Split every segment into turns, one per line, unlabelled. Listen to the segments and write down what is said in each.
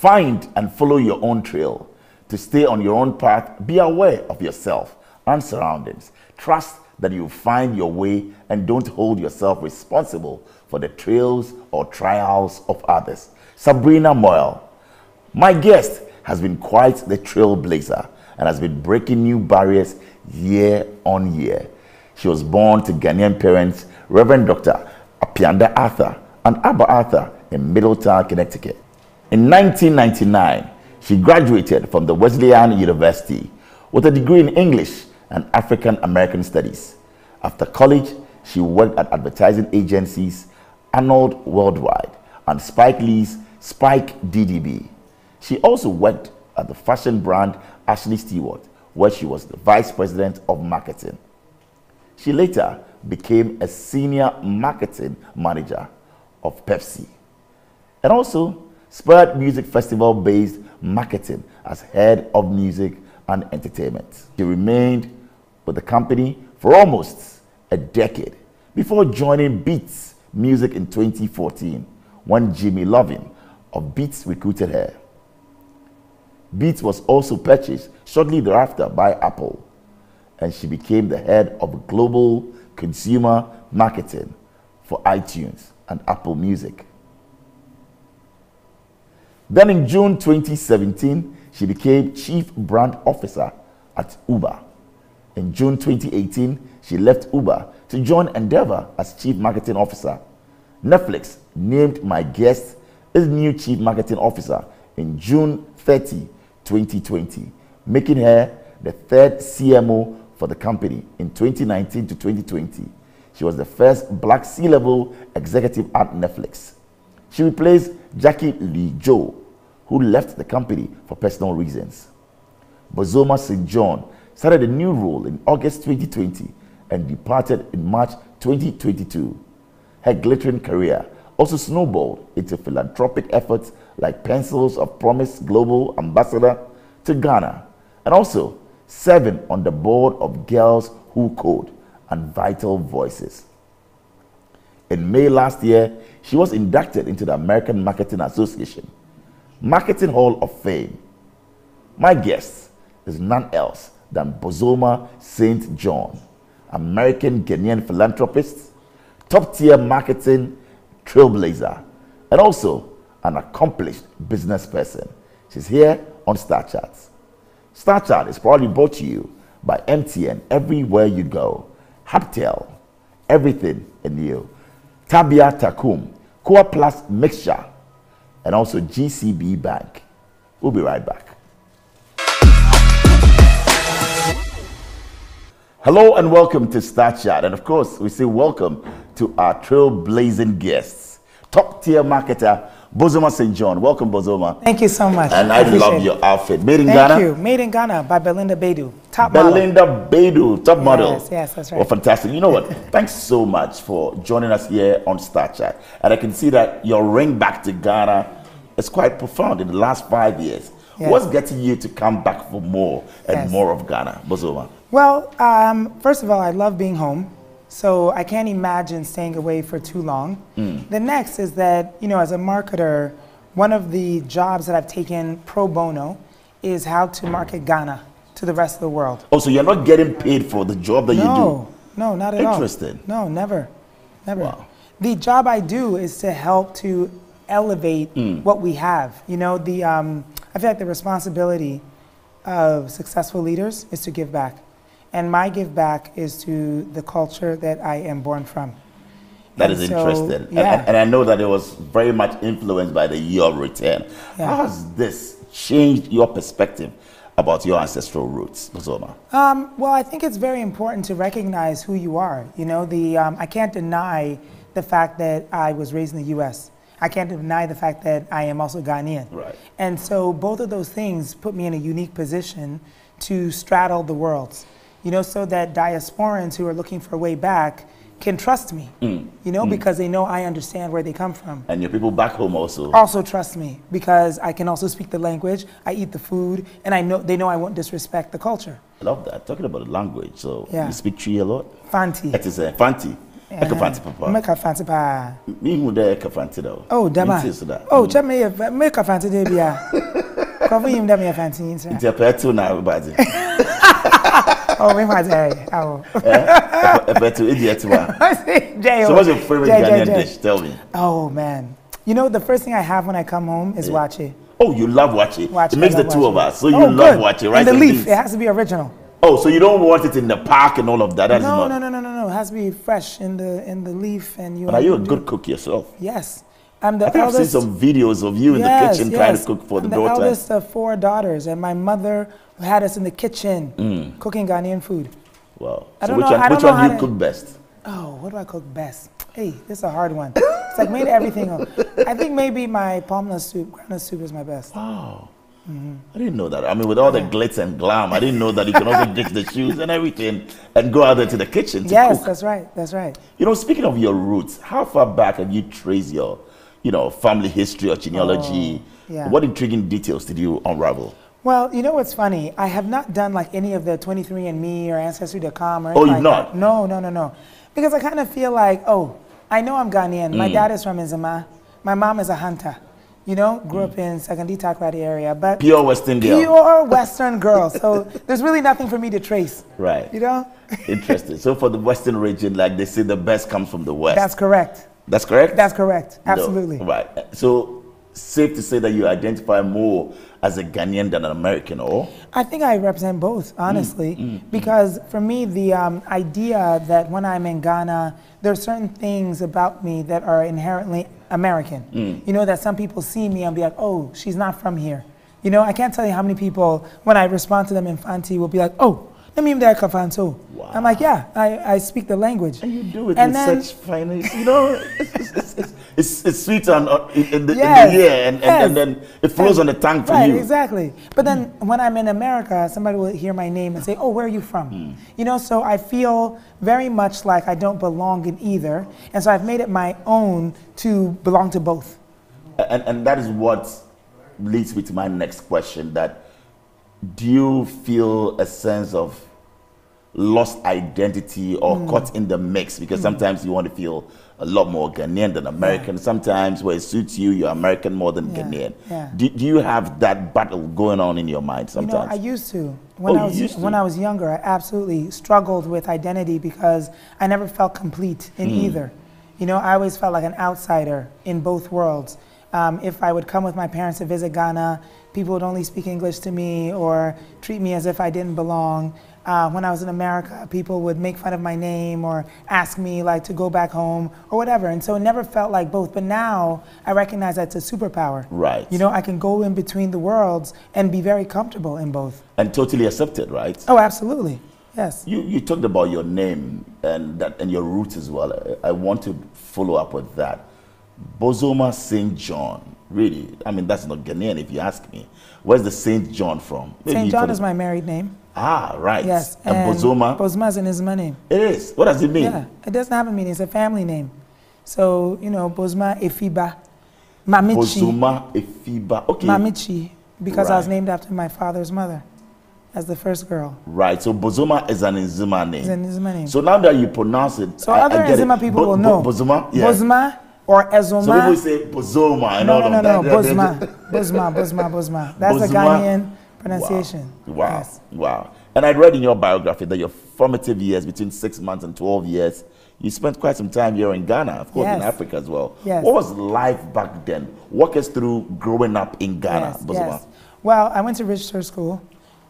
Find and follow your own trail. To stay on your own path, be aware of yourself and surroundings. Trust that you find your way and don't hold yourself responsible for the trails or trials of others. Sabrina Moyle, my guest, has been quite the trailblazer and has been breaking new barriers year on year. She was born to Ghanaian parents, Reverend Dr. Appianda Arthur and Abba Arthur in Middletown, Connecticut. In 1999, she graduated from the Wesleyan University with a degree in English and African American Studies. After college, she worked at advertising agencies Arnold Worldwide and Spike Lee's Spike DDB. She also worked at the fashion brand Ashley Stewart, where she was the vice president of marketing. She later became a senior marketing manager of Pepsi and also Spirit Music Festival based marketing as head of music and entertainment. She remained with the company for almost a decade before joining Beats Music in 2014 when Jimmy Iovine of Beats recruited her. Beats was also purchased shortly thereafter by Apple, and she became the head of global consumer marketing for iTunes and Apple Music. Then in June 2017, she became Chief Brand Officer at Uber. In June 2018, she left Uber to join Endeavor as Chief Marketing Officer. Netflix named my guest as new Chief Marketing Officer in June 30, 2020, making her the third CMO for the company in 2019 to 2020. She was the first black C level executive at Netflix. She replaced Jackie Lee Joe, who left the company for personal reasons. Bozoma St. John started a new role in August 2020 and departed in March 2022. Her glittering career also snowballed into philanthropic efforts like Pencils of Promise Global Ambassador to Ghana and also serving on the board of Girls Who Code and Vital Voices. In May last year, she was inducted into the American Marketing Association Marketing Hall of Fame. My guest is none else than Bozoma St. John, American Ghanaian philanthropist, top tier marketing trailblazer, and also an accomplished business person. She's here on Starr Chats. Starr Chat is proudly brought to you by MTN everywhere you go, Haptel, everything in you, Tabia Takum, Core Plus Mixture, and also GCB Bank. We'll be right back. Hello and welcome to Starr Chat. And of course, we say welcome to our trailblazing guests, top tier marketer, Bozoma St. John. Welcome, Bozoma.
Thank you so much.
And I, love your outfit. Made in
Thank
Ghana?
Thank you. Made in Ghana by Belinda Bedu. Top model.
Belinda Bedu, top model.
Yes, yes, that's right.
Well, fantastic. You know what? Thanks so much for joining us here on Starr Chat. And I can see that your ring back to Ghana is quite profound in the last five years.
Yes.
What's getting you to come back for more and
Yes.
more of Ghana, Bozoma?
Well, um, first of all, I love being home. So I can't imagine staying away for too long. The next is that, you know, as a marketer, one of the jobs that I've taken pro bono is how to market Ghana to the rest of the world.
Oh, so you're not getting paid for the job that you do?
No, no, not at all.
Interesting.
No, never, never.
Wow.
The job I do is to help to elevate
Hmm.
what we have. You know, the um, I feel like the responsibility of successful leaders is to give back, and my give back is to the culture that I am born from.
That is
so,
interesting. And-
yeah.
And, and I know that it was very much influenced by the year of return.
Yeah.
How has this changed your perspective about your ancestral roots, Bozoma?
Um, well, I think it's very important to recognize who you are. You know, the um, I can't deny the fact that I was raised in the U.S. I can't deny the fact that I am also Ghanaian.
Right.
And so both of those things put me in a unique position to straddle the worlds. You know, so that diasporans who are looking for a way back can trust me.
Mm.
You know, because they know I understand where they come from
And your people back home also.
also trust me because I can also speak the language, I eat the food, and I know they know I won't disrespect the culture.
I love that. Talking about the language, so
Yeah.
you speak Twi a lot?
Fanti.
It is a Fanti. ɛka fanti papa
mɛka fanti paa
mehu dɛ ɛka fanti da
oh dama
Nti so da
oh kyɛ meyɛ mɛka fanti dɛ bia yim dɛ meyɛ fanti
nti ɛpɛ tew na
oh hwa dɛ awo
ɛpɛ tew ɛdi ɛtew a
Jay,
so what's your favorite
Jay,
Ghanaian
Jay.
dish? Tell me.
Oh man. You know the first thing I have when I come home is waakye.
Oh you love waakye.
Waakye
it makes the two of us. So you
oh,
love
good.
waakye right?
and the leaf it has to be original.
Oh so you don't want it in the park and all of that? That's
no
not
no no no no no. It has to be fresh in the in the leaf and you
but are you a good cook yourself?
Yes. I'm the
I think I've seen some videos of you in the kitchen trying to cook for the
I'm
daughter.
the eldest of four daughters, and my mother had us in the kitchen
Mm.
cooking Ghanaian food.
Wow.
I
So
don't
which
know-
one, which
know
one do you cook best?
Oh, what do I cook best? Hey, this is a hard one. It's like made everything. up. I think maybe my palmnut soup, groundnut soup is my best.
Wow. I didn't know that. I mean, with all the glitz and glam, I didn't know that you can also ditch the shoes and everything and go out there to the kitchen to
Yes,
cook.
that's right. That's right.
You know, speaking of your roots, how far back have you traced your, you know, family history or genealogy?
Oh, yeah.
What intriguing details did you unravel?
Well, you know what's funny? I have not done like any of the 23andMe or Ancestry.com or anything.
Oh, you've
like
not?
that. No, no, no, no. Because I kind of feel like, oh, I know I'm Ghanaian.
Mm.
My dad is from Nzema. My mom is Ahanta. You know, grew up in Sekondi Takoradi area, but
Pure Western girl.
pure Western girl. So there's really nothing for me to trace.
Right.
You know?
Interesting. So for the Western region, like they say, the best comes from the West.
That's correct.
That's correct?
That's correct.
No,
Absolutely.
Right. So safe to say that you identify more as a Ghanaian than an American, or?
I think I represent both, honestly, mm, mm, mm. because for me, the um, idea that when I'm in Ghana, there are certain things about me that are inherently American. You know, that some people see me and be like, oh, she's not from here. You know, I can't tell you how many people, when I respond to them in Fanti, will be like, oh, let me there Kafanto. I'm like, yeah, I, I speak the language.
And you do it
And
with
then-
such finesse, you know. It's, it's, it's, it's, it's sweet on, on- in, in the,
Yes,
in the ear, and, and,
yes.
and then it flows on the tongue for
right,
you.
exactly. But then when I'm in America, somebody will hear my name and say, "Oh, where are you from?"
Hmm.
You know, so I feel very much like I don't belong in either, and so I've made it my own to belong to both.
And, and that is what leads me to my next question. That do you feel a sense of lost identity or
Hmm.
caught in the mix? Because sometimes you want to feel a lot more Ghanaian than American. Sometimes where it suits you, you're American more than
Yeah,
Ghanaian.
yeah.
Do, do you have that battle going on in your mind
You know,
sometimes?
I used to. When
Oh,
I was
used to?
when I was younger, I absolutely struggled with identity because I never felt complete in
Hmm.
either. You know, I always felt like an outsider in both worlds. Um, if I would come with my parents to visit Ghana, people would only speak English to me or treat me as if I didn't belong. Uh, when I was in America, people would make fun of my name or ask me like to go back home or whatever. And so it never felt like both. But now I recognize that's a superpower.
Right.
You know, I can go in between the worlds and be very comfortable in both.
and totally accepted, right?
Oh, absolutely. Yes.
You, you talked about your name and that and your roots as well. I, I want to follow up with that. Bozoma Saint John, really? I mean, that's not Ghanaian if you ask me. Where's the Saint John from? Maybe
St. John is my married name.
Ah, right.
Yes.
And, Bozoma,
Bozoma is an Nzema name.
it is. What does it mean?
Yeah. It doesn't have a meaning. It's a family name. So, you know, Bozma Efiba. Mamichi.
Bozoma Efiba. Okay.
Mamichi. Because I was named after my father's mother as the first girl.
Right. So Bozoma is an Nzima name.
It's an Nzema name.
So now that you pronounce it,
So
I,
other
I
Nzima people
Bo-
will
Bo-
know.
Bozoma? Yeah.
Bozma or Ezoma.
So people say Bozoma and
no,
all
no, no,
of
no,
that.
Bozma. Bozma, Bozma, Bozma. That's the
Bozma.
Ghanaian pronunciation.
Wow. Wow.
Yes.
Wow. And I read in your biography that your formative years, between six months and 12 years, you spent quite some time here in Ghana, of course, in Africa as well.
Yes.
What was life back then? Walk us through growing up in Ghana,
Yes,
Bozoma.
yes. Well, I went to Ridge Church School.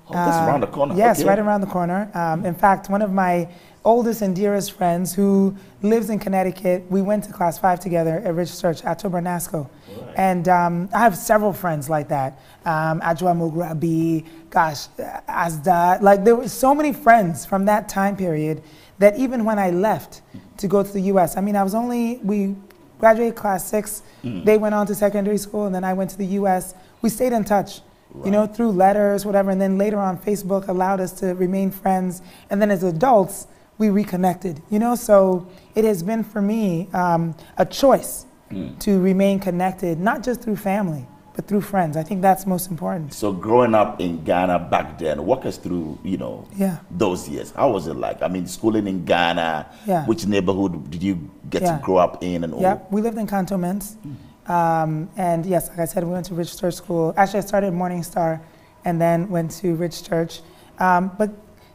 Oh, that's
Uh,
around the corner.
Yes,
okay.
right around the corner. Um, in fact, one of my oldest and dearest friends who lives in Connecticut, we went to class five together at Ridge Church at Tobernasco. And um, I have several friends like that. Um, Ajwa Mugrabi, gosh, Asda. Like, there were so many friends from that time period that even when I left to go to the US, I mean, I was only, we graduated class six, they went on to secondary school, and then I went to the US. We stayed in touch you know, through letters, whatever. And then later on, Facebook allowed us to remain friends. And then as adults, we reconnected, you know? So it has been for me um, a choice to remain connected, not just through family, but through friends. I think that's most important.
So growing up in Ghana back then, walk us through, you know,
Yeah.
those years. How was it like? I mean, schooling in Ghana.
Yeah.
Which neighborhood did you get
Yeah.
to grow up in and all?
Yeah, we lived in cantonments. Um, and yes, like I said, we went to Ridge Church School. Actually, I started Morning Star and then went to Ridge Church. Um, but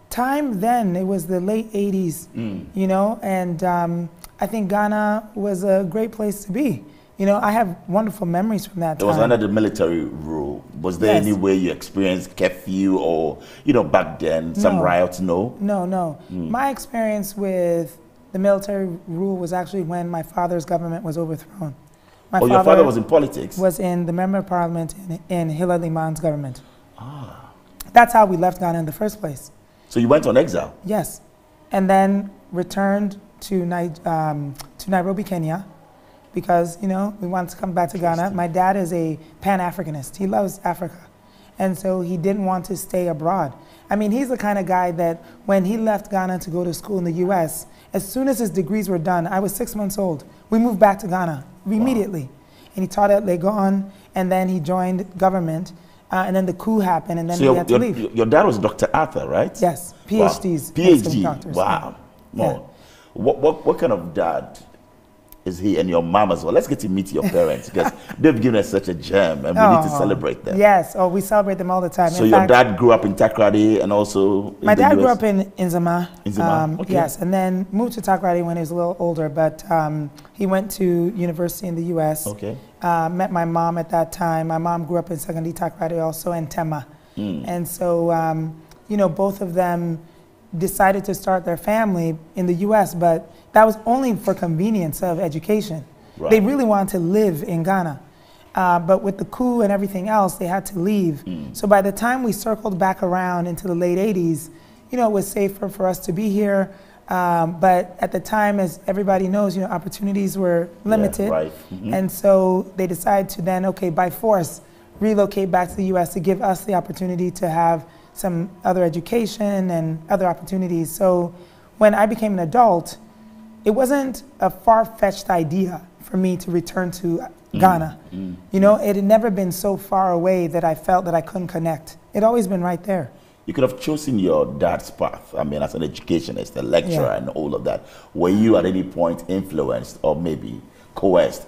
time then, it was the late 80s, you know, and um, I think Ghana was a great place to be. You know, I have wonderful memories from that
It was under the military rule. Was there
Yes.
any way you experienced curfew or, you know, back then, some
No.
riots? No.
No, no. My experience with the military rule was actually when my father's government was overthrown. My
oh, your father was in politics?
was in the member of parliament in, in Hilla Limann's government. Ah. That's how we left Ghana in the first place.
So you went on exile?
Yes, and then returned to, Ni- um, to Nairobi, Kenya, because you know we wanted to come back to Ghana. My dad is a Pan Africanist. He loves Africa, and so he didn't want to stay abroad. I mean, he's the kind of guy that when he left Ghana to go to school in the U.S., as soon as his degrees were done, I was six months old. We moved back to Ghana immediately, and he taught at Legon, and then he joined government, uh, and then the coup happened, and then
So
we
your,
had to
your,
leave.
your dad was Dr. Arthur, right?
Yes,
Wow.
PhDs.
PhD.
doctors.
Wow.
Yeah.
Wow. What, what, what kind of dad is he and your mom as well? Let's get to meet your parents because they've given us such a gem and we need to
Oh,
celebrate them.
Yes, oh, we celebrate them all the time.
So
In
your
fact,
dad grew up in Takoradi and also in
my dad
US?
grew up in Inzama.
Inzama, okay.
Yes, and then moved to Takoradi when he was a little older, but um, he went to university in the U.S.
Okay.
Uh, met my mom at that time. My mom grew up in Sekondi Takoradi also in Tema.
Hmm.
And so, um, you know, both of them decided to start their family in the U.S., but that was only for convenience of education.
Right.
They really wanted to live in Ghana. Uh, but with the coup and everything else, they had to leave.
Hmm.
So by the time we circled back around into the late 80s, you know, it was safer for us to be here. Um, but at the time, as everybody knows, you know, opportunities were limited.
right. Mhm.
And so they decided to then, okay, by force, relocate back to the US to give us the opportunity to have some other education and other opportunities. So when I became an adult, it wasn't a far fetched idea for me to return to Ghana. You know, it had never been so far away that I felt that I couldn't connect. It always been right there.
You could have chosen your dad's path. I mean, as an educationist, a lecturer,
Yeah.
and all of that. Were you at any point influenced or maybe coerced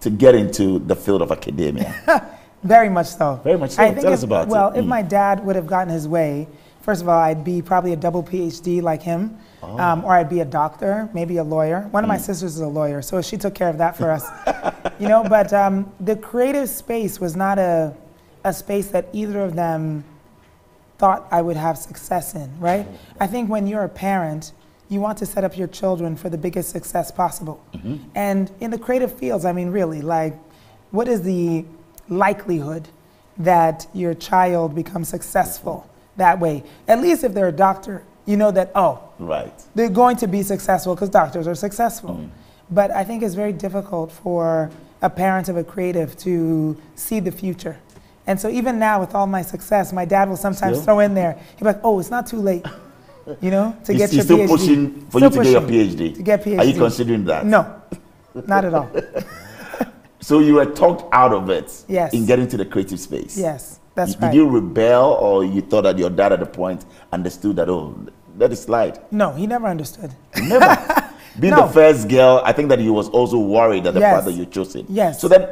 to get into the field of academia?
Very much so.
Very much so.
I think
Tell
if,
us about it.
Well, if
Mm.
my dad would have gotten his way, first of all, I'd be probably a double PhD like him,
Oh.
um, or I'd be a doctor, maybe a lawyer. One of
Mm.
my sisters is a lawyer, so she took care of that for us. you know, but um, the creative space was not a, a space that either of them thought I would have success in, right? Mm-hmm. I think when you're a parent, you want to set up your children for the biggest success possible. Mm-hmm. And in the creative fields, I mean, really, like, what is the likelihood that your child becomes successful mm-hmm. that way? At least if they're a doctor, you know that, oh,
right.
they're going to be successful because doctors are successful. But I think it's very difficult for a parent of a creative to see the future. And so even now, with all my success, my dad will sometimes
Still?
throw in there. He'll be like, "Oh, it's not too late, you know, to
He's-
get
he's
your
still
PhD."
pushing for
Still
you to get your PhD.
To get PhD.
Are you considering that?
No, not at all.
So you were talked out of it
Yes.
in getting to the creative space.
Yes, that's
Did
right.
you rebel or you thought that your dad at the point understood that, oh, let it slide?
no, he never understood.
Never. Being
No.
the first girl, I think that he was also worried that the
Yes.
path that you chosen.
Yes.
So then,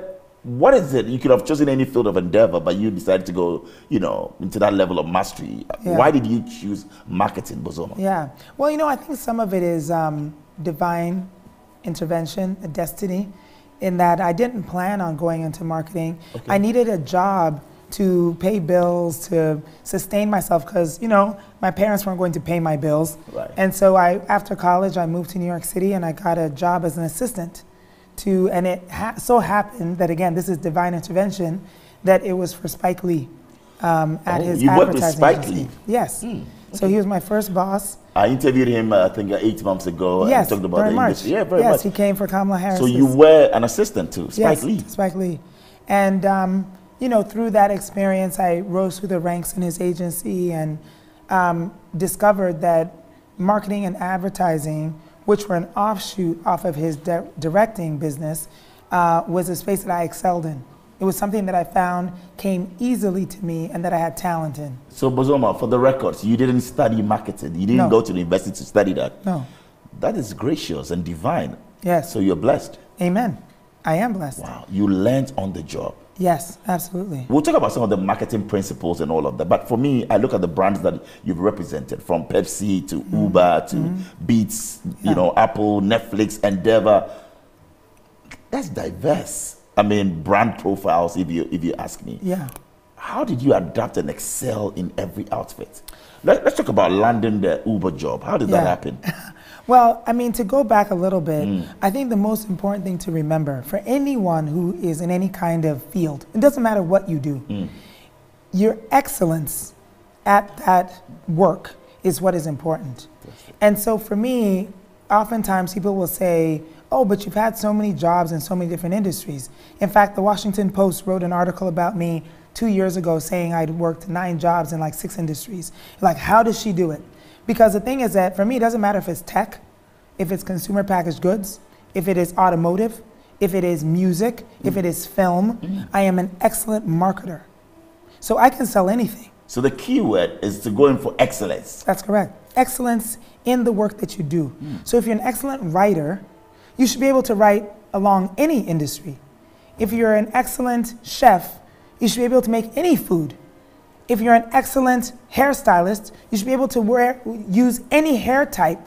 what is it? You could have chosen any field of endeavor, but you decided to go, you know, into that level of mastery.
Yeah.
Why did you choose marketing, Bozoma?
Yeah. Well, you know, I think some of it is um, divine intervention, a destiny, in that I didn't plan on going into marketing. I needed a job to pay bills, to sustain myself, because, you know, my parents weren't going to pay my bills.
Right.
And so I, after college, I moved to New York City and I got a job as an assistant to, and it ha- so happened that, again, this is divine intervention, that it was for Spike Lee um, at
Oh,
his
you worked with
advertising
Spike
agency.
Lee?
Yes. So he was my first boss.
I interviewed him, uh, I think, uh, eight months ago.
Yes,
and talked about
very
the
much.
Yeah, very
yes,
much.
he came for Kamala Harris.
So you were an assistant to Spike
yes,
Lee.
Spike Lee. And, um, you know, through that experience, I rose through the ranks in his agency and um, discovered that marketing and advertising, which were an offshoot off of his di- directing business, uh, was a space that I excelled in. It was something that I found came easily to me and that I had talent in.
So, Bozoma, for the records, you didn't study marketing. You didn't
No.
go to the university to study that.
No.
That is gracious and divine.
Yes.
So you're blessed.
Amen. I am blessed.
Wow. You learned on the job.
Yes, absolutely.
We'll talk about some of the marketing principles and all of that. But for me, I look at the brands that you've represented from Pepsi to mm-hmm. Uber to mm-hmm. Beats, you.
Yeah.
know, Apple, Netflix, Endeavor. That's diverse. I mean, brand profiles, if you, if you ask me.
Yeah.
How did you adapt and excel in every outfit? Let, us talk about landing the Uber job. How did that happen?
Well, I mean, to go back a little bit, mm. I think the most important thing to remember for anyone who is in any kind of field, it doesn't matter what you do, mm. your excellence at that work is what is important. And so for me, oftentimes people will say, oh, but you've had so many jobs in so many different industries. In fact, the Washington Post wrote an article about me two years ago saying I'd worked nine jobs in like six industries. Like, how does she do it? Because the thing is that for me, it doesn't matter if it's tech, if it's consumer packaged goods, if it is automotive, if it is music, if mm. it is film. I am an excellent marketer. So I can sell anything.
So the key word is to go in for excellence.
That's correct. Excellence in the work that you do. Mm. So if you're an excellent writer, you should be able to write along any industry. If you're an excellent chef, you should be able to make any food. If you're an excellent hairstylist, you should be able to wear, use any hair type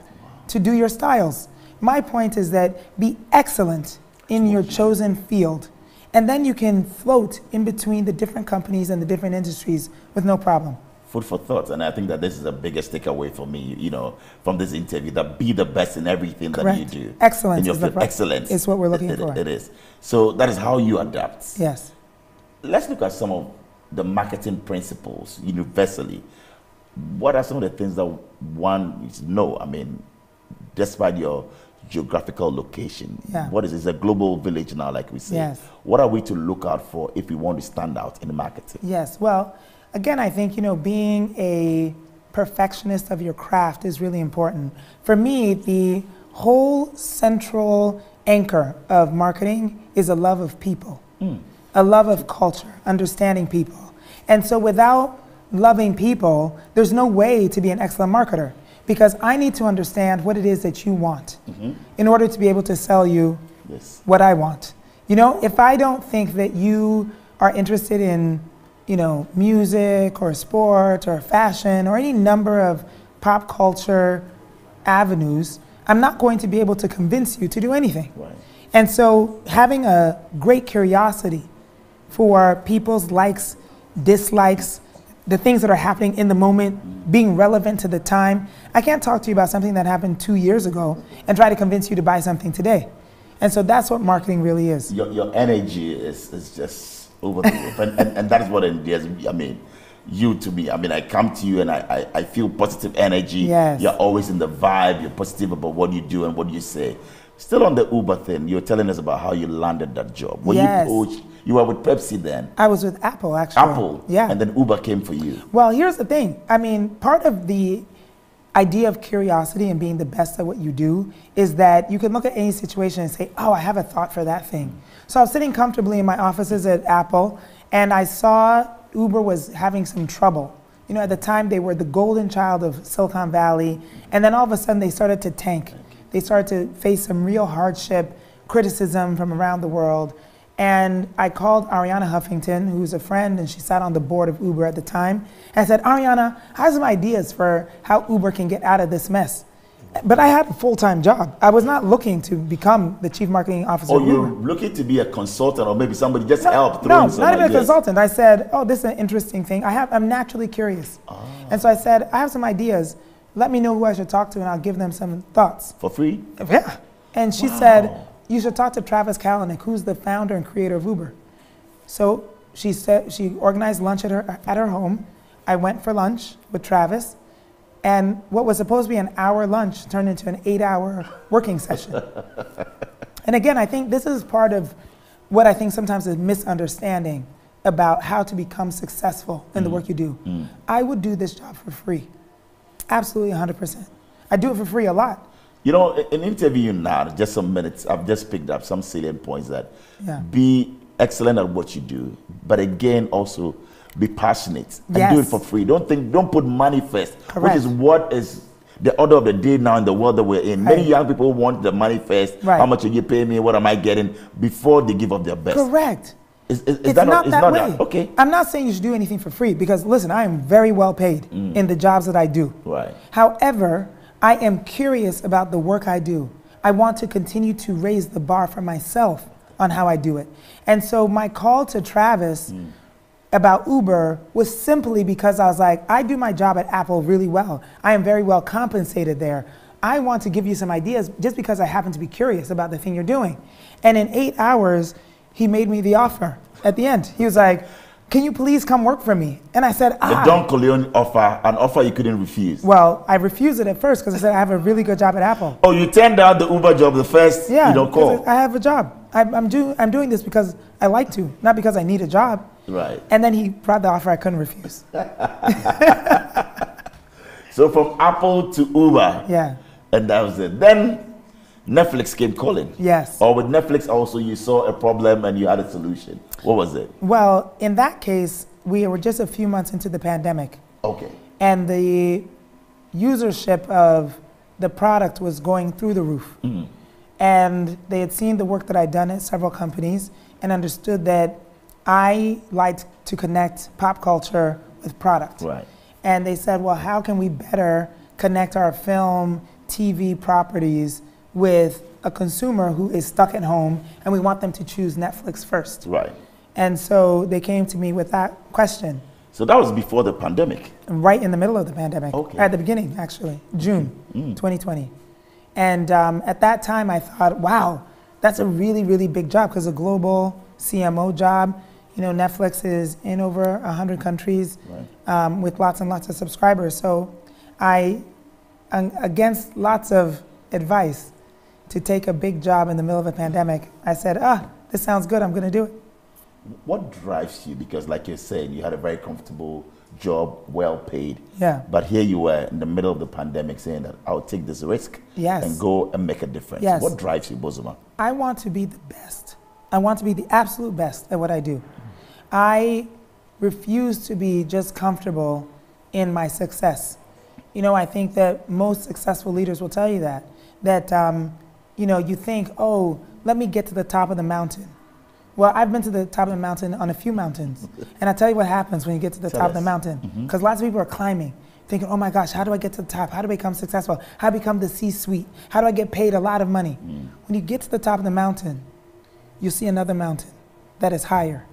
to do your styles. My point is that be excellent in your chosen field, and then you can float in between the different companies and the different industries with no problem.
Food for thought. And I think that this is the biggest takeaway for me, you know, from this interview that be the best in everything that you do.
Excellence
In your
is the
field. Excellence.
is what we're looking
It- it-
for.
It is. So that is how you adapt.
Yes.
Let's look at some of the marketing principles universally. What are some of the things that one needs to know? I mean, despite your geographical location,
Yeah.
what is it? It's a global village now, like we say.
Yes.
What are we to look out for if we want to stand out in the marketing?
Yes. Well, again, I think, you know, being a perfectionist of your craft is really important. For me, the whole central anchor of marketing is a love of people, hmm. A love of culture, understanding people. And so without loving people, there's no way to be an excellent marketer because I need to understand what it is that you want mm-hmm. in order to be able to sell you
Yes.
what I want. You know, if I don't think that you are interested in, you know, music or sport or fashion or any number of pop culture avenues, I'm not going to be able to convince you to do anything.
Right.
And so having a great curiosity for people's likes, dislikes, the things that are happening in the moment, being relevant to the time. I can't talk to you about something that happened two years ago and try to convince you to buy something today. And so that's what marketing really is.
your, your energy is, is just over the roof. And, and, and that is what endears me. I mean, you to me. I mean, I come to you and I, I, I feel positive energy.
Yes.
You're always in the vibe. You're positive about what you do and what you say. Still on the Uber thing, you're telling us about how you landed that job. When
Yes.
you coach, you were with Pepsi then,
I was with Apple actually.
Apple,
Yeah.
and then Uber came for you.
Well, here's the thing. I mean, part of the idea of curiosity and being the best at what you do is that you can look at any situation and say, oh, I have a thought for that thing. So I was sitting comfortably in my offices at Apple and I saw Uber was having some trouble. You know, at the time they were the golden child of Silicon Valley, and then all of a sudden they started to tank. They started to face some real hardship, criticism from around the world. And I called Arianna Huffington, who's a friend, and she sat on the board of Uber at the time. And I said, Ariana, I have some ideas for how Uber can get out of this mess. But I had a full time job. I was not looking to become the chief marketing officer
Or you're
Uber.
looking to be a consultant or maybe somebody just help
No,
in some
not even a consultant. I said, "Oh, this is an interesting thing. I have. I'm naturally curious."
Ah.
And so I said, "I have some ideas. Let me know who I should talk to, and I'll give them some thoughts."
For free?
Yeah. And she said, "You should talk to Travis Kalanick, who's the founder and creator of Uber." So she said she organized lunch at her at her home. I went for lunch with Travis, and what was supposed to be an hour lunch turned into an eight-hour working session. and again, I think this is part of what I think sometimes is misunderstanding about how to become successful in the mm. work you do. Mm. I would do this job for free, absolutely 100%. I do it for free a lot.
You know, in interviewing now, just some minutes, I've just picked up some salient points that
Yeah.
be excellent at what you do, but again, also be passionate and do it for free. Don't think, don't put money first,
Correct.
which is what is the order of the day now in the world that we're in. Many
Right.
young people want the money first.
Right.
How much are you paying me? What am I getting? Before they give up their best.
Correct.
Is, is, is
it's
that
not
is
that
not
way.
that? Okay.
I'm not saying you should do anything for free because listen, I am very well paid mm. in the jobs that I do.
Right.
However, I am curious about the work I do. I want to continue to raise the bar for myself on how I do it. And so my call to Travis hmm. about Uber was simply because I was like, I do my job at Apple really well. I am very well compensated there. I want to give you some ideas just because I happen to be curious about the thing you're doing. And in eight hours, he made me the offer at the end. He was like, Can you please come work for me? And I said, I.
The
Ah.
Don Corleone offer, an offer you couldn't refuse.
Well, I refused it at first because I said I have a really good job at Apple.
Oh, you turned down the Uber job the first
Yeah,
you don't call.
I have a job. I'm, I'm, do, I'm doing this because I like to, not because I need a job.
Right.
And then he brought the offer I couldn't refuse.
So from Apple to Uber.
Yeah.
And that was it. Then Netflix came calling.
Yes.
Or with Netflix also you saw a problem and you had a solution. What was it?
Well, in that case, we were just a few months into the pandemic,
Okay.
and the usership of the product was going through the roof. Mm-hmm. And they had seen the work that I'd done at several companies and understood that I liked to connect pop culture with product.
Right.
And they said, well, how can we better connect our film, TV properties with a consumer who is stuck at home and we want them to choose Netflix first?
Right.
And so they came to me with that question
So that was before the pandemic.
right in the middle of the pandemic,
Okay.
at the beginning, actually, June 2020. And um, at that time, I thought, wow, that's a really, really big job because a global CMO job. You know, Netflix is in over 100 countries um, with lots and lots of subscribers. So I, against lots of advice to take a big job in the middle of a pandemic, I said, ah, this sounds good, I'm going to do it.
What drives you? Because like you're saying, you had a very comfortable job, well paid.
Yeah.
But here you were in the middle of the pandemic saying that I'll take this risk
Yes.
and go and make a difference.
Yes.
What drives you, Bozoma?
I want to be the best. I want to be the absolute best at what I do. I refuse to be just comfortable in my success. You know, I think that most successful leaders will tell you that. That, um, you know, you think, oh, let me get to the top of the mountain. Well, I've been to the top of the mountain on a few mountains. And I tell you what happens when you get to the
Tell
top of the mountain. Mm-hmm. Because lots of people are climbing, thinking, oh my gosh, how do I get to the top? How do I become successful? How do I become the C suite? How do I get paid a lot of money? Mm. When you get to the top of the mountain, you see another mountain that is higher.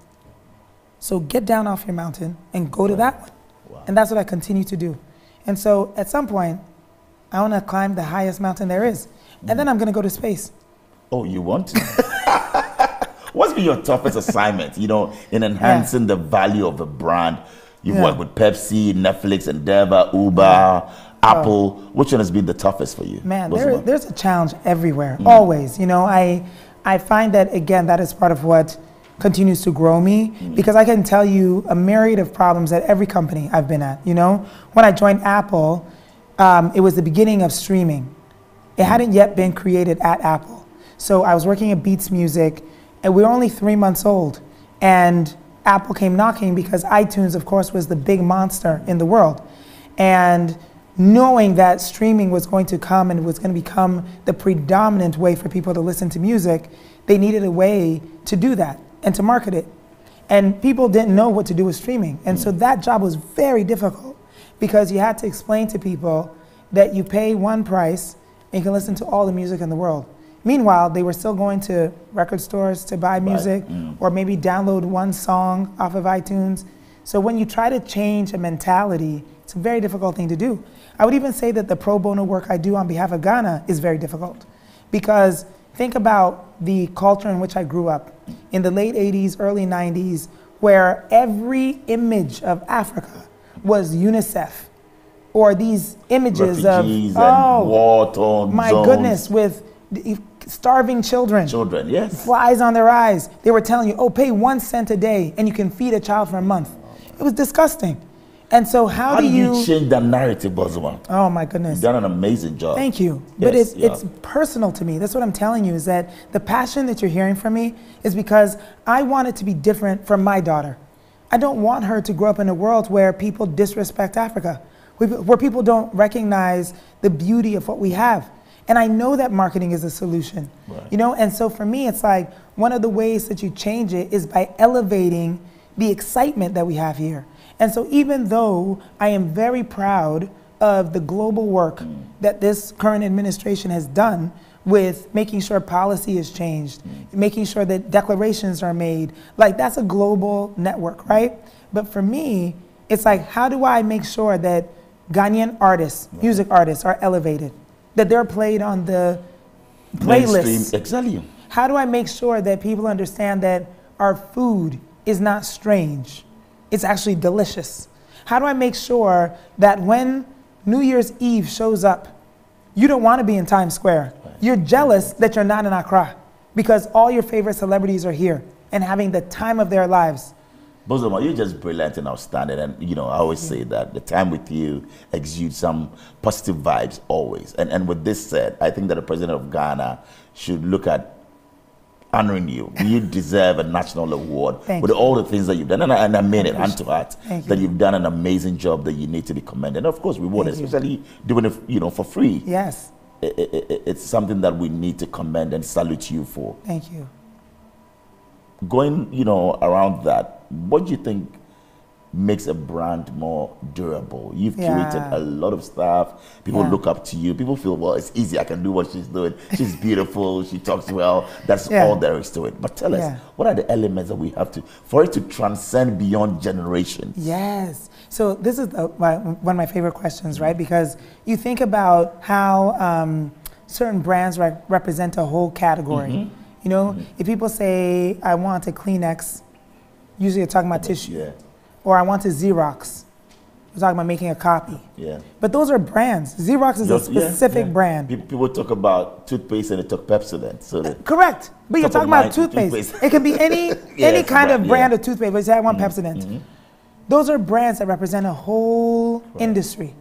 So get down off your mountain and go to that one.
Wow.
And that's what I continue to do. And so at some point, I want to climb the highest mountain there is. And then I'm going to go to space.
Oh, you want to? What's been your toughest assignment, you know, in enhancing the value of a brand? You've
Yeah.
worked with Pepsi, Netflix, Endeavor, Uber, Apple. Which one has been the toughest for you?
Man, there, there's a challenge everywhere, always. You know, I, I find that, again, that is part of what continues to grow me because I can tell you a myriad of problems at every company I've been at. You know, when I joined Apple, um, it was the beginning of streaming. It hadn't yet been created at Apple. So I was working at Beats Music, and we were only three months old. And Apple came knocking because iTunes, of course, was the big monster in the world. And knowing that streaming was going to come and was going to become the predominant way for people to listen to music, they needed a way to do that and to market it. And people didn't know what to do with streaming. And so that job was very difficult because you had to explain to people that you pay one price and you can listen to all the music in the world. Meanwhile, they were still going to record stores to buy music mm. or maybe download one song off of iTunes. So when you try to change a mentality, it's a very difficult thing to do. I would even say that the pro bono work I do on behalf of Ghana is very difficult because think about the culture in which I grew up in the late 80s, early 90s, where every image of Africa was UNICEF or these images
Refugees
of,
and
oh,
war-torn
my
zones.
goodness, with starving children
Children, yes.
flies on their eyes. They were telling you, oh, pay one cent a day and you can feed a child for a month. It was disgusting. And so, how,
How
do
did
you?
you change that narrative, Bozoma?
oh my goodness.
You've done an amazing job.
Thank you. but
Yes,
it's,
yeah.
it's personal to me. That's what I'm telling you is that the passion that you're hearing from me is because I want it to be different from my daughter. I don't want her to grow up in a world where people disrespect Africa, where people don't recognize the beauty of what we have. And I know that marketing is a solution.
Right.
You know, and so for me, it's like one of the ways that you change it is by elevating the excitement that we have here. And so even though I am very proud of the global work mm. that this current administration has done with making sure policy is changed, mm. making sure that declarations are made, like that's a global network, right? But for me, it's like, how do I make sure that Ghanaian artists, music artists, are elevated, that they're played on the playlists?
Mainstream, exactly.
How do I make sure that people understand that our food is not strange? It's actually delicious. How do I make sure that when New Year's Eve shows up, you don't want to be in Times Square? You're jealous that you're not in Accra because all your favorite celebrities are here and having the time of their lives.
Bozoma, you're just brilliant and outstanding. And, you know, I always say that the time with you exudes some positive vibes always. And, and with this said, I think that the president of Ghana should look at honoring you. You deserve a national award
Thank
with
you.
all the things that you've done. And I, and I mean it, hand to heart,
Thank
that
you.
you've done an amazing job that you need to be commended. And of course,
Thank you.
especially doing it, you know, for free.
Yes,
I- I- I- it's something that we need to commend and salute you for.
thank you.
going you know around that what do you think makes a brand more durable you've
Yeah.
curated a lot of stuff people
Yeah.
look up to you people feel well it's easy i can do what she's doing she's beautiful she talks well that's
Yeah.
all there is to it but tell us what are the elements that we have to for it to transcend beyond generations
Yes. So this is the, my, one of my favorite questions, right? Because you think about how um, certain brands re- represent a whole category. Mm-hmm. You know, mm-hmm. if people say, I want a Kleenex, usually you're talking about tissue.
yeah
Or I want a Xerox, you're talking about making a copy.
yeah
But those are brands. Xerox is
Just-
a specific
yeah.
brand.
People talk about toothpaste and they talk pepsodent so that uh,
Correct. But you're talking about toothpaste.
toothpaste.
it can be any
Yeah,
any kind of
brand, yeah.
of toothpaste. But you say I want mm-hmm. Pepsodent. Mm-hmm. Those are brands that represent a whole industry.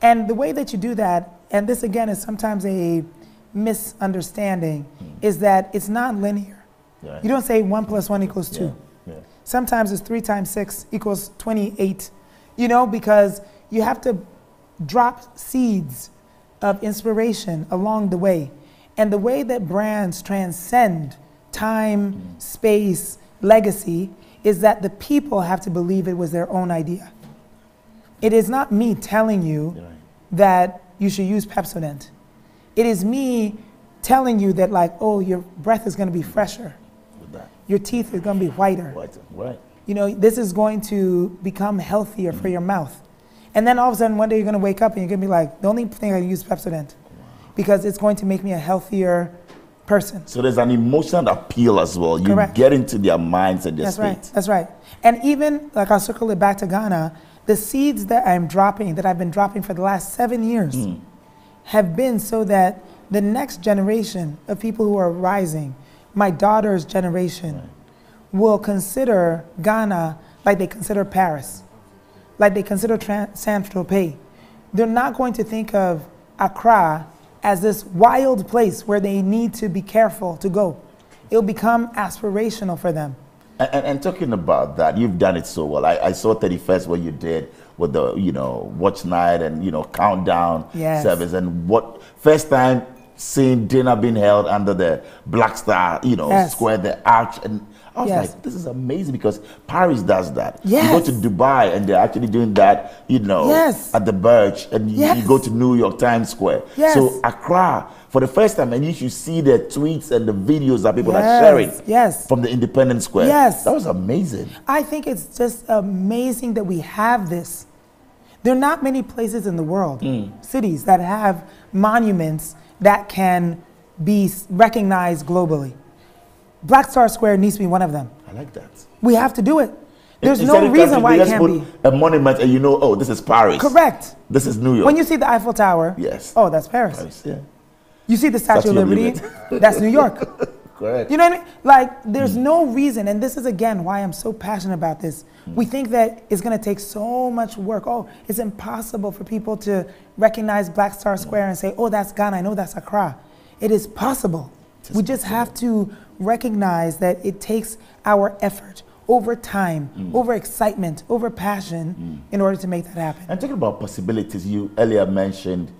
And the way that you do that, and this again is sometimes a misunderstanding, mm. is that it's not linear.
Right.
You don't say one plus one equals two. Sometimes it's three times six equals 28, you know, because you have to drop seeds of inspiration along the way. And the way that brands transcend time, mm. space, legacy is that the people have to believe it was their own idea. It is not me telling you
right.
that you should use Pepsodent. It is me telling you that, like, oh, your breath is going to be fresher, your teeth is going to be whiter
right right
you know, this is going to become healthier for mm-hmm. your mouth. And then all of a sudden, one day you're going to wake up and you're going to be like, the only thing I use is Pepsodent because it's going to make me a healthier person.
so there's an emotional appeal as well you
Correct.
get into their minds and their
That's right. That's right. And even, like, I'll circle it back to Ghana, the seeds that I'm dropping, that I've been dropping for the last seven years, hmm. have been so that the next generation of people who are rising, my daughter's generation, will consider Ghana like they consider Paris, like they consider Tran- San Tropez. They're not going to think of Accra as this wild place where they need to be careful to go. It'll become aspirational for them.
And, and, and talking about that, you've done it so well. I, I saw 31st what you did with the, you know, watch night and, you know, countdown
Yes.
service. And what, first time seeing dinner being held under the Black Star, you know,
Yes.
square, the arch. And I was
Yes.
like, this is amazing because Paris does that.
Yes.
You go to Dubai and they're actually doing that, you know,
Yes.
at the Burj. And you, you go to New York Times Square.
Yes.
So Accra, for the first time, and you should see the tweets and the videos that people are sharing
Yes.
from the Independence Square.
Yes.
That was amazing.
I think it's just amazing that we have this. There are not many places in the world, mm. cities, that have monuments that can be recognized globally. Black Star Square needs to be one of them.
I like that.
We have to do it. There's
Instead
no reason why it can't
put
be.
A monument, and you know, oh, this is Paris.
Correct.
This is New York.
When you see the Eiffel Tower,
Yes.
oh, that's Paris.
Paris, yeah.
You see the Statue,
Statue
of
of
Liberty, that's New York.
Correct.
You know what I mean? Like, there's hmm. no reason, and this is again why I'm so passionate about this. Hmm. We think that it's gonna take so much work. Oh, it's impossible for people to recognize Black Star hmm. Square and say, oh, that's Ghana, I know that's Accra. It is possible. we just have to recognize that it takes our effort over time, over excitement, over passion in order to make that happen.
And talking about possibilities, you earlier mentioned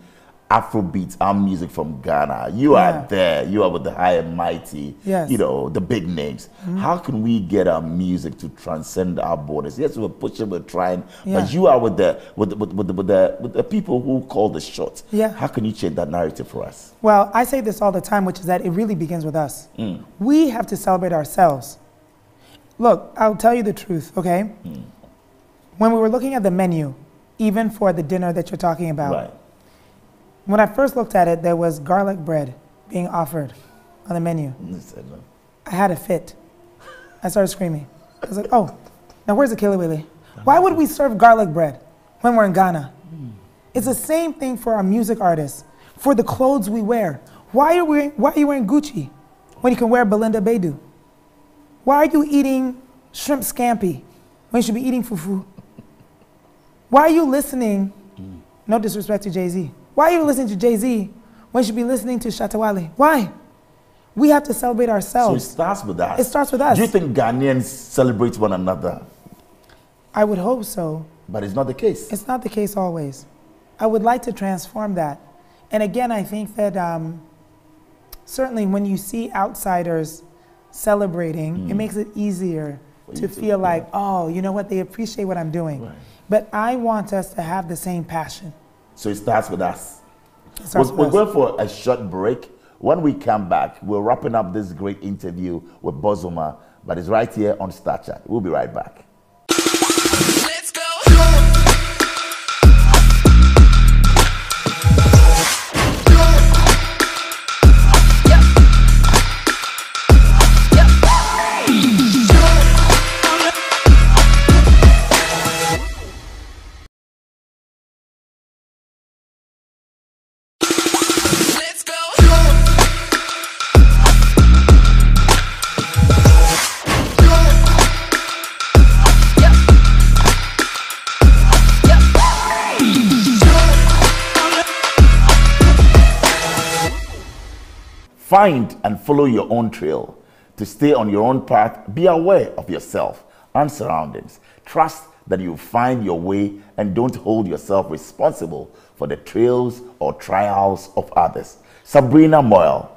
Afrobeat, our music from Ghana. You
Yeah.
are there. You are with the high and mighty.
Yes. Mm-hmm.
You know the big names. How can we get our music to transcend our borders? Yes, we're pushing, we're trying,
Yeah.
but you are with the with the, with, the, with the with the people who call the shots.
Yeah.
How can you change that narrative for us?
Well, I say this all the time, which is that it really begins with us. We have to celebrate ourselves. Look, I'll tell you the truth, okay? When we were looking at the menu, even for the dinner that you're talking about,
Right.
When I first looked at it, there was garlic bread being offered on the menu. I had a fit. I started screaming. I was like, oh, now where's the kelewele? Why would we serve garlic bread when we're in Ghana? It's the same thing for our music artists, for the clothes we wear. Why are, we, why are you wearing Gucci when you can wear Belinda Bedu? Why are you eating shrimp scampi when you should be eating fufu? Why are you listening, no disrespect to Jay Z, why are you listening to Jay Z when you should be listening to Shatta Wale? Why? We have to celebrate ourselves.
So it starts with us.
It starts with us.
Do you think Ghanaians celebrate one another?
I would hope so.
But it's not the case.
It's not the case always. I would like to transform that. And again, I think that um, certainly when you see outsiders celebrating, it makes it easier
you to-
feel like, oh, you know what, they appreciate what I'm doing.
Right.
But I want us to have the same passion.
So it starts with us.
Starts
We're,
with
we're
us.
going for a short break. When we come back, we're wrapping up this great interview with Bozoma, but it's right here on Starr Chat. We'll be right back. Find and follow your own trail. To stay on your own path, be aware of yourself and surroundings. Trust that you'll find your way and don't hold yourself responsible for the trails or trials of others. Sabrina Moyle,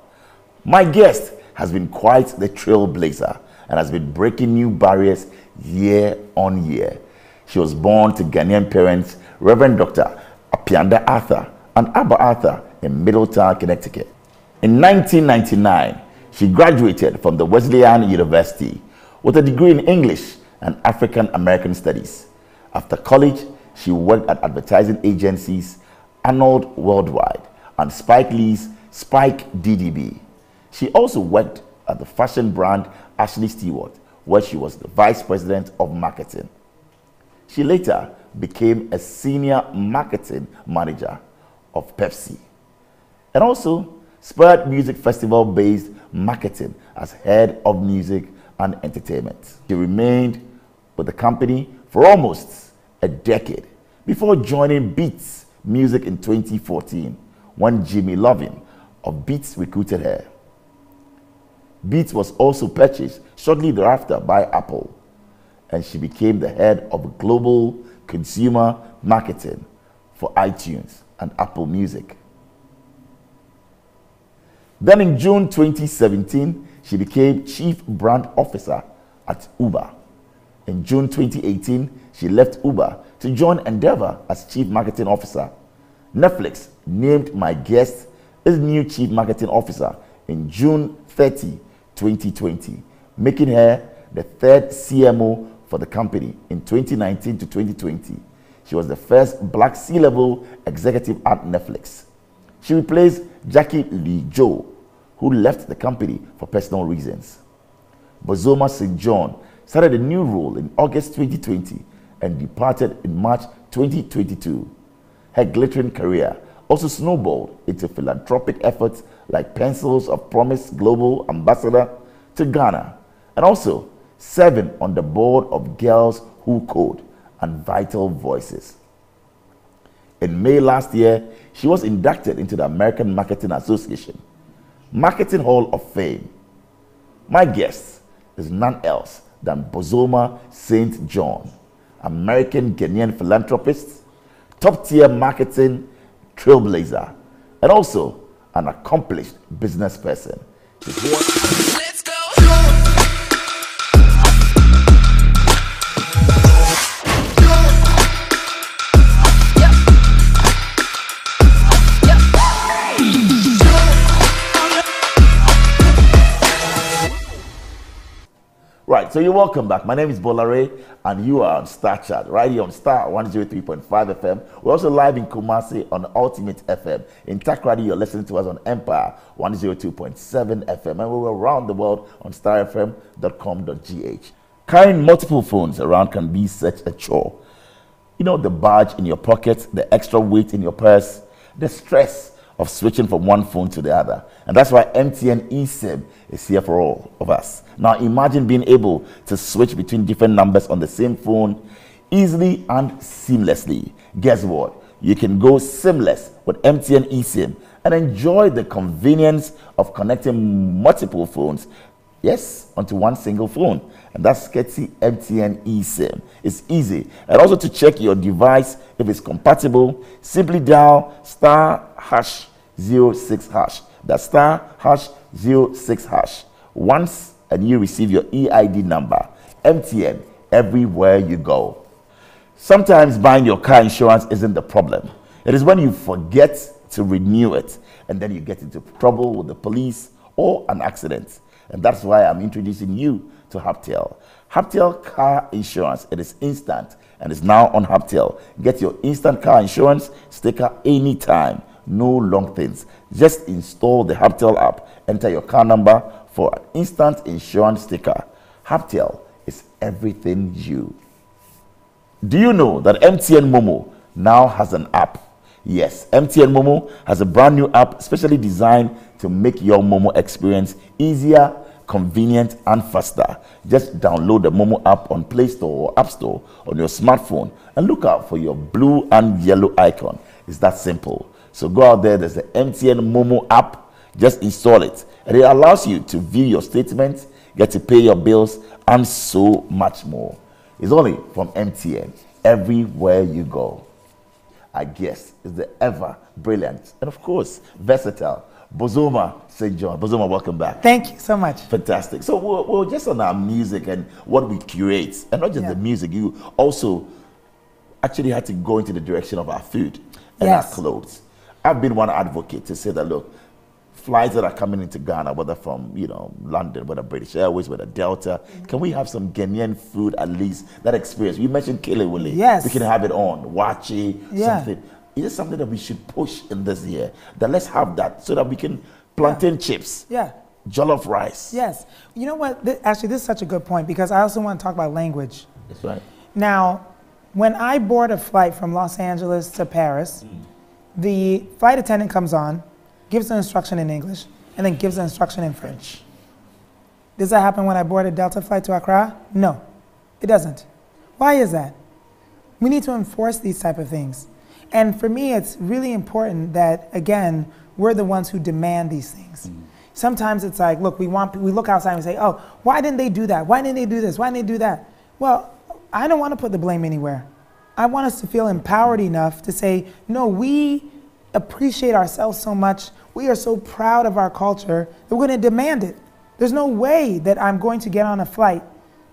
my guest has been quite the trailblazer and has been breaking new barriers year on year. She was born to Ghanaian parents, Reverend Dr. Appianda Arthur and Abba Arthur in Middletown, Connecticut. In 1999, she graduated from the Wesleyan University with a degree in English and African American Studies. After college, she worked at advertising agencies Arnold Worldwide and Spike Lee's Spike DDB. She also worked at the fashion brand Ashley Stewart, where she was the vice president of marketing. She later became a senior marketing manager of Pepsi and also Spirit Music Festival based marketing as head of music and entertainment. She remained with the company for almost a decade before joining Beats Music in 2014 when Jimmy Iovine of Beats recruited her. Beats was also purchased shortly thereafter by Apple, and she became the head of global consumer marketing for iTunes and Apple Music. Then in June 2017, she became Chief Brand Officer at Uber. In June 2018, she left Uber to join Endeavor as Chief Marketing Officer. Netflix named my guest as new Chief Marketing Officer in June 30, 2020, making her the third CMO for the company in 2019 to 2020. She was the first black C level executive at Netflix. She replaced Jackie Lee Joe, who left the company for personal reasons. Bozoma St. John started a new role in August 2020 and departed in March 2022. Her glittering career also snowballed into philanthropic efforts like Pencils of Promise Global Ambassador to Ghana, and also serving on the board of Girls Who Code and Vital Voices. In May last year, she was inducted into the American Marketing Association Marketing Hall of Fame. My guest is none else than Bozoma St. John, American Ghanaian philanthropist, top tier marketing trailblazer, and also an accomplished business person. So you're welcome back. My name is Bola Ray, and you are on Starr Chat, right here on Starr 103.5 FM. We're also live in Kumasi on Ultimate FM. In Takoradi, you're listening to us on Empire 102.7 FM, and we're around the world on starrfm.com.gh. Carrying multiple phones around can be such a chore. You know, the badge in your pocket, the extra weight in your purse, the stress of switching from one phone to the other. And that's why MTN eSIM is here for all of us. Now, imagine being able to switch between different numbers on the same phone easily and seamlessly. Guess what? You can go seamless with MTN eSIM and enjoy the convenience of connecting multiple phones Yes, onto one single phone. And that's Sketchy MTN eSIM. It's easy. And also to check your device if it's compatible, simply dial star hash 06 hash. That's star hash 06 hash. Once and you receive your EID number. MTN everywhere you go. Sometimes buying your car insurance isn't the problem. It is when you forget to renew it and then you get into trouble with the police or an accident. And that's why I'm introducing you to Hubtel. Hubtel car insurance, it is instant and is now on Hubtel. Get your instant car insurance sticker anytime. No long things. Just install the Hubtel app, enter your car number for an instant insurance sticker. Hubtel is everything you. Do you know that MTN Momo now has an app? Yes, MTN Momo has a brand new app specially designed to make your Momo experience easier, convenient, and faster. Just download the Momo app on Play Store or App Store on your smartphone and look out for your blue and yellow icon. It's that simple. So go out there, there's the MTN Momo app, just install it. And it allows you to view your statements, get to pay your bills, and so much more. It's only from MTN everywhere you go. I guess is the ever brilliant and of course versatile Bozoma St. John. Bozoma, welcome back.
Thank you so much.
Fantastic. So we're, we're just on our music and what we curate, and not just
Yeah.
the music. You also actually had to go into the direction of our food and
Yes.
our clothes. I've been one advocate to say that look, flights that are coming into Ghana, whether from you know London, whether British Airways, whether Delta, can we have some Ghanaian food at least? That experience. You mentioned kelewele.
Yes.
We can have it on waakye.
Yeah.
Something. Is it something that we should push in this year? That let's have that so that we can plantain chips,
Yeah.
jollof rice.
Yes. You know what? Th- actually, this is such a good point because I also want to talk about language.
That's right.
Now, when I board a flight from Los Angeles to Paris, mm. The flight attendant comes on, gives the instruction in English, and then gives the instruction in French. Does that happen when I board a Delta flight to Accra? No, it doesn't. Why is that? We need to enforce these type of things. And for me, it's really important that, again, we're the ones who demand these things. Mm. Sometimes it's like, look, we want, we look outside and we say, oh, why didn't they do that? Why didn't they do this? Why didn't they do that? Well, I don't want to put the blame anywhere. I want us to feel empowered enough to say, no, we appreciate ourselves so much. We are so proud of our culture that we're going to demand it. There's no way that I'm going to get on a flight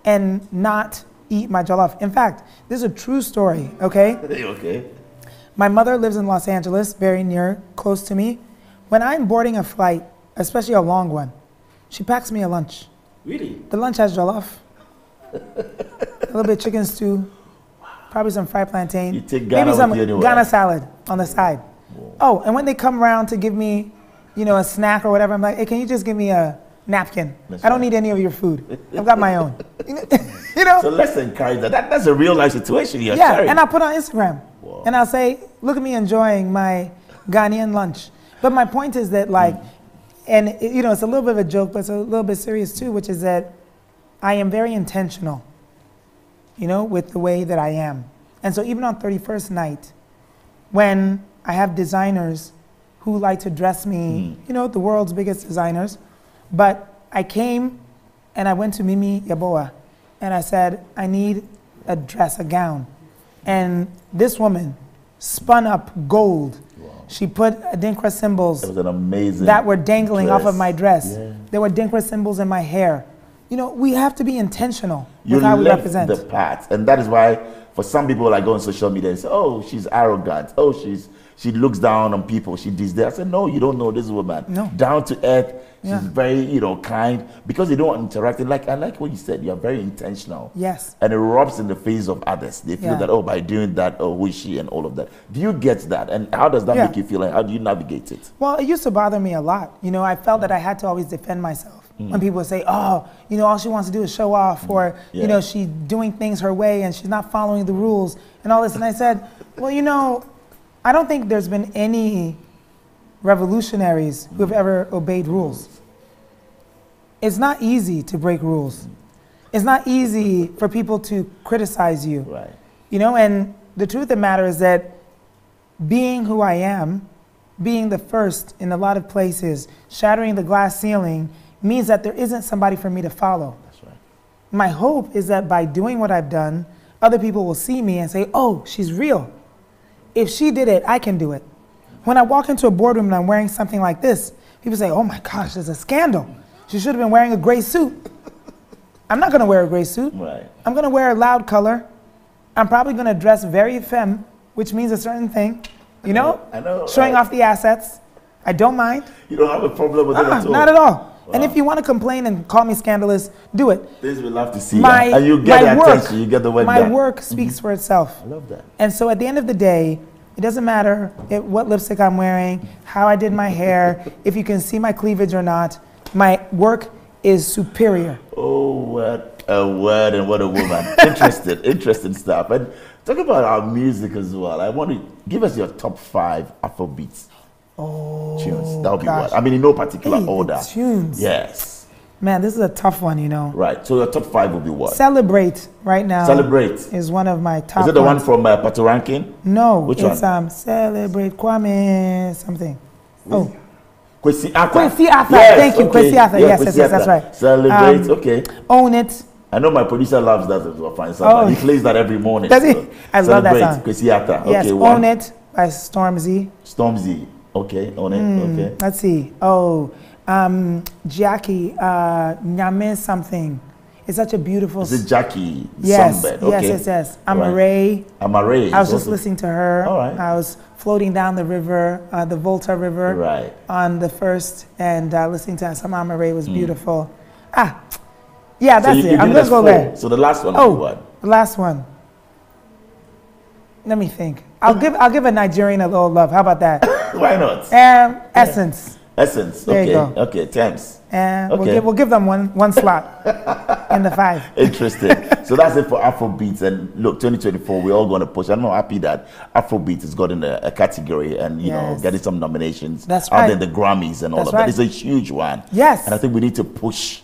and not eat my jollof. In fact, this is a true story, okay?
okay.
My mother lives in Los Angeles, very near, close to me. When I'm boarding a flight, especially a long one, she packs me a lunch.
Really?
The lunch has jollof, a little bit of chicken stew, probably some fried plantain,
You take Ghana
maybe some
anywhere.
Ghana salad on the side. Oh, and when they come around to give me, you know, a snack or whatever, I'm like, hey, can you just give me a napkin?
That's
I don't
right.
need any of your food. I've got my own. you know?
So let's encourage that. that that's a real life situation you're
Yeah,
sharing.
and I'll put on Instagram.
Wow.
And I'll say, look at me enjoying my Ghanaian lunch. But my point is that, like, hmm. and it, you know, it's a little bit of a joke, but it's a little bit serious too, which is that I am very intentional, you know, with the way that I am. And so even on 31st night, when I have designers who like to dress me, mm. you know, the world's biggest designers, but I came and I went to Mimi Yaboa and I said, I need a dress, a gown. And this woman spun up gold. She put Adinkra symbols
was an amazing.
that were dangling off of my dress.
Yeah.
There were Dinkra symbols in my hair. You know, we have to be intentional
You
with how we represent.
the part, and that is why for some people I go on social media and say, "Oh, she's arrogant. Oh, she's she looks down on people. She does that." I said, "No, you don't know this woman.
No.
down to earth. She's
Yeah.
very you know kind because they don't interact. And like I like what you said. You are very intentional.
Yes.
and it rubs in the face of others. They feel
Yeah.
that oh, by doing that, oh, who is she, and all of that. Do you get that? And how does that
Yeah.
make you feel? And how do you navigate it?
Well, it used to bother me a lot. You know, I felt that I had to always defend myself. Mm. When people say, oh, you know, all she wants to do is show off, or,
Yeah.
you know, she's doing things her way and she's not following the rules and all this. And I said, well, you know, I don't think there's been any revolutionaries who have mm. ever obeyed rules. It's not easy to break rules. Mm. It's not easy for people to criticize you.
Right.
You know, and the truth of the matter is that being who I am, being the first in a lot of places, shattering the glass ceiling, means that there isn't somebody for me to follow.
That's right.
My hope is that by doing what I've done, other people will see me and say, oh, she's real. If she did it, I can do it. When I walk into a boardroom and I'm wearing something like this, people say, oh my gosh, there's a scandal. She should have been wearing a gray suit. I'm not gonna wear a gray suit.
Right.
I'm gonna wear a loud color. I'm probably gonna dress very femme, which means a certain thing, you know?
I know,
Showing
right.
off the assets. I don't mind.
You don't have a problem with it
Uh-uh,
at all.
not at all. And if you wanna complain and call me scandalous, do it.
This we love to see.
My,
and you get
my
the
work,
attention. You get the work
my.
Mm-hmm.
work speaks for itself.
I love that.
And so at the end of the day, it doesn't matter it, what lipstick I'm wearing, how I did my hair, if you can see my cleavage or not. My work is superior.
Oh, what a word and what a woman. interesting, interesting stuff. And talk about our music as well. I want to give us your top five Afrobeats tunes. That would be
Oh,
what? I mean, in no particular
Hey,
order.
tunes.
Yes.
Man, this is a tough one, you know.
Right. So your top five would be what?
Celebrate right now.
Celebrate.
is one of my top.
Is it the one
ones.
from uh, Patoranking?
No,
Which
it's
one?
um celebrate Kwame something. Oh,
Kwesi Arthur.
Kwesi Arthur.
Yes,
Thank you,
okay.
Kwesi Arthur.
Yeah,
Yes, yes,
Kwesi
yes, that's right.
Celebrate.
Um,
okay.
own it.
I know my producer loves that as well. Fine,
Oh.
He plays that every morning.
Does he?
so
I love that
Celebrate.
song.
Kwesi Arthur.
yes,
Okay,
own
one.
it by Stormzy.
Stormzy. Okay, on it.
Hmm.
Okay.
Let's see. Oh, um, Jackie, uh, Nyame something. It's such a beautiful.
Is it Jackie
yes,
Songbird?
yes,
Okay.
yes, yes.
Right.
Amaarae.
Amaarae.
I was just listening to her.
All right.
I was floating down the river, uh, the Volta River,
Right.
on the first, and uh, listening to some Amaarae was beautiful. Ah, yeah, that's
you
it. I'm gonna go
four.
there.
So the last one
Oh,
what?
the last one. Let me think. I'll give I'll give a Nigerian a little love. How about that?
Why not?
Um, Essence.
Essence.
There
okay.
you go.
Okay. Thanks.
And we'll
Okay.
give we'll give them one one slot in the five.
Interesting. so that's it for Afrobeats. And look, 2024, we're all going to push. I'm not happy that Afrobeats has gotten a, a category and you know getting some nominations.
That's
out there,
right.
the Grammys and all
That's
of that.
right.
It's a huge one.
Yes.
And I think we need to push.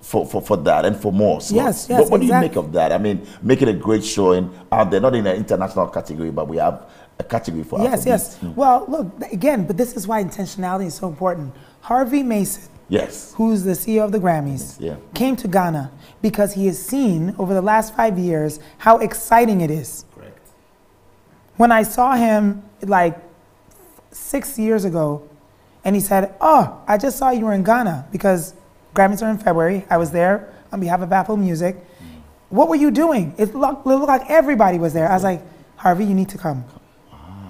For, for, for that and for more slots.
Yes, yes,
what, what do you make of that? I mean, making a great showing out there, not in an international category, but we have a category for
Yes,
Afrobeats.
yes. Hmm. Well, look again, but this is why intentionality is so important. Harvey Mason,
Yes.
who's the CEO of the Grammys, hmm,
Yeah.
came to Ghana because he has seen over the last five years how exciting it is.
Correct.
When I saw him like six years ago, and he said, "Oh, I just saw you were in Ghana because Grammys are in February. I was there on behalf of Apple Music. Hmm. What were you doing? It looked, it looked like everybody was there." I was like, "Harvey, you need to come."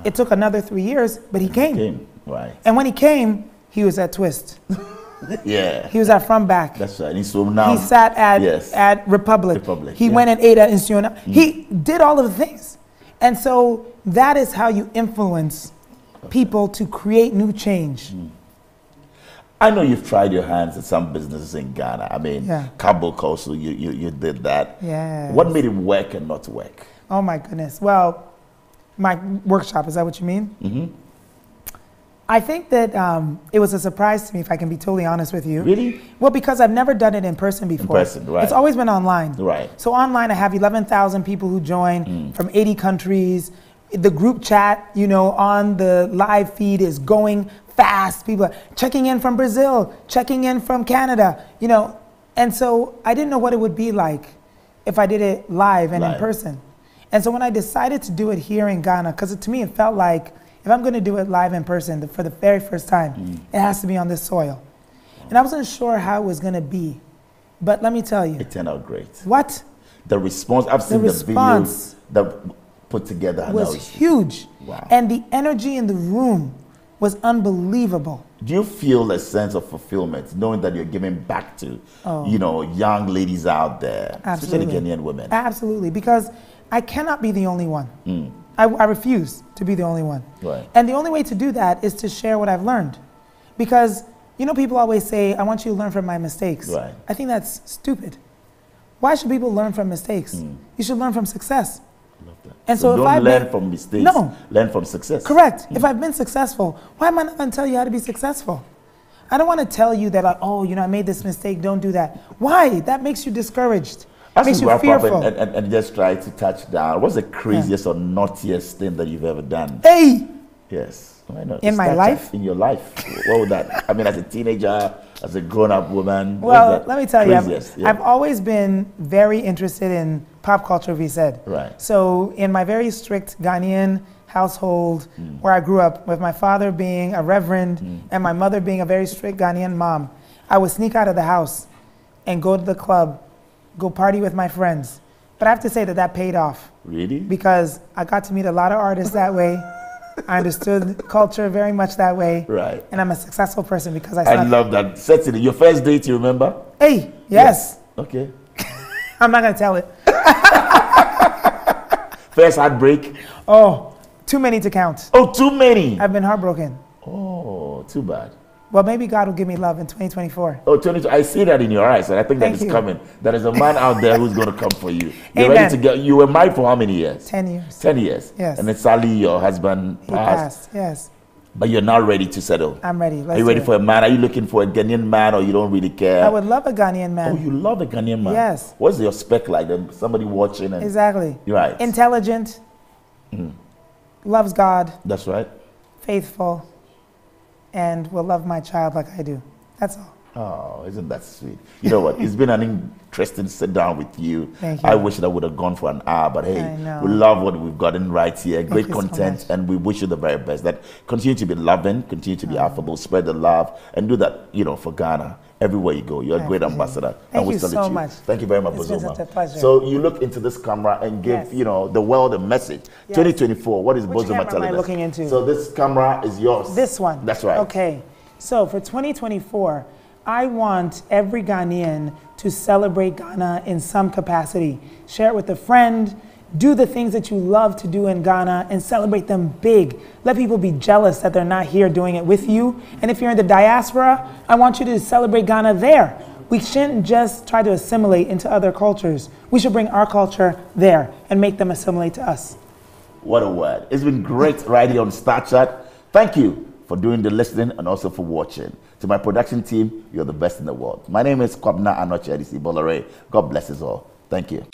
It took another three years, but he came.
Game. Right.
And when he came, he was at Twist.
Yeah.
He was at From Back.
That's right. And so now
He sat at
Yes.
at Republic.
Republic,
He
yeah. Mm.
went and ate at Instiona. He did all of the things. And so that is how you influence people to create new change.
Mm. I know you've tried your hands at some businesses in Ghana. I mean,
Yeah.
Cabo Coastal, you, you, you did that.
Yes.
What made it work and not work?
Oh my goodness. Well, my workshop, is that what you mean?
Mm-hmm.
I think that um, it was a surprise to me, if I can be totally honest with you.
Really?
Well, because I've never done it in person before.
In person, right.
It's always been online.
Right.
So online, I have 11,000 people who join from 80 countries. The group chat, you know, on the live feed is going fast. People are checking in from Brazil, checking in from Canada, you know. And so I didn't know what it would be like if I did it live and
Live.
in person. And so when I decided to do it here in Ghana, because to me it felt like if I'm going to do it live in person the- for the very first time,
Mm.
it has to be on this soil. And I wasn't sure how it was going to be. But let me tell you,
It turned out great.
what
The response, I've seen the,
response
video that put together. and
was
that was-
huge.
Wow.
And the energy in the room was unbelievable.
Do you feel a sense of fulfillment knowing that you're giving back to,
Oh.
you know, young ladies out there,
Absolutely.
especially Ghanaian women?
Absolutely, because I cannot be the only one. I, I refuse to be the only one.
Hmm. Right.
And the only way to do that is to share what I've learned. Because, you know, people always say, I want you to learn from my mistakes.
Right.
I think that's stupid. Why should people learn from mistakes? You should learn from success.
Love that.
And so if
don't
I've
learn
been-
from mistakes.
No.
Learn from success.
Correct. If I've been successful, why am I not going to tell you how to be successful? I don't want to tell you that, like, oh, you know, I made this mistake, don't do that. Why? That makes you discouraged.
As
makes you
wrap up
fearful.
and, and, and just try to touch down, what's the craziest or naughtiest thing that you've ever done?
hey!
Yes. Why not?
In my life?
In your life. what would that? I mean, as a teenager, as a grown-up woman.
Well, let me tell you, I've.
Yeah.
I've always been very interested in pop culture, we said.
Right.
So, in my very strict Ghanaian household
Hmm.
where I grew up, with my father being a reverend and my mother being a very strict Ghanaian mom, I would sneak out of the house and go to the club, go party with my friends. But I have to say that that paid off
Really?
because I got to meet a lot of artists that way. I understood culture very much that way.
Right.
And I'm a successful person because I
I love that. Certainly. Your first date, you remember?
Hey, yes.
Okay.
I'm not gonna tell it.
First heartbreak.
Oh, too many to count.
Oh, too many.
I've been heartbroken.
Oh, too bad.
Well, maybe God will give me love in 2024.
Oh, 22. I see that in your eyes, and I think
Thank
that is
you.
coming. There is a man out there who's going to come for you. You're
Amen.
ready to get. You were married for how many years?
10 years.
10 years.
Yes.
And then Sally, your husband,
He
passed,
passed. Yes.
but you're now ready to settle.
I'm ready. Let's
Are you ready for a man? Are you looking for a Ghanaian man, or you don't really care?
I would love a Ghanaian man.
Oh, you love a Ghanaian man.
Yes.
What's your spec like? Somebody watching and
exactly.
Right.
Intelligent.
Mm.
Loves God.
that's right.
Faithful. And will love my child like I do. That's all.
Oh, isn't that sweet? You know what? It's been an interesting sit down with you.
Thank you.
I wish that I would have gone for an hour, but hey, we love what we've gotten right here. Great
you so
content, and we wish you the very best. That continue to be loving, continue to be affable, spread the love, and do that. You know, for Ghana, everywhere you go, you're a
I
great
it.
ambassador.
Thank
and we
you so
you.
much.
Thank you very much,
It's
Bozoma.
such a pleasure.
So you look into this camera and give
Yes.
you know the world a message.
Yes.
2024. What is
Which
Bozoma
camera am
telling
I
us?
looking into?
So this camera is yours.
This one.
That's right.
Okay. So for 2024, I want every Ghanaian to celebrate Ghana in some capacity. Share it with a friend. Do the things that you love to do in Ghana and celebrate them big. Let people be jealous that they're not here doing it with you. And if you're in the diaspora, I want you to celebrate Ghana there. We shouldn't just try to assimilate into other cultures. We should bring our culture there and make them assimilate to us.
What a word. It's been great right here on Starr Chat. Thank you for doing the listening and also for watching. To my production team, you're the best in the world. My name is Kwabena Anokye Adisi Bola Ray. God bless us all. Thank you.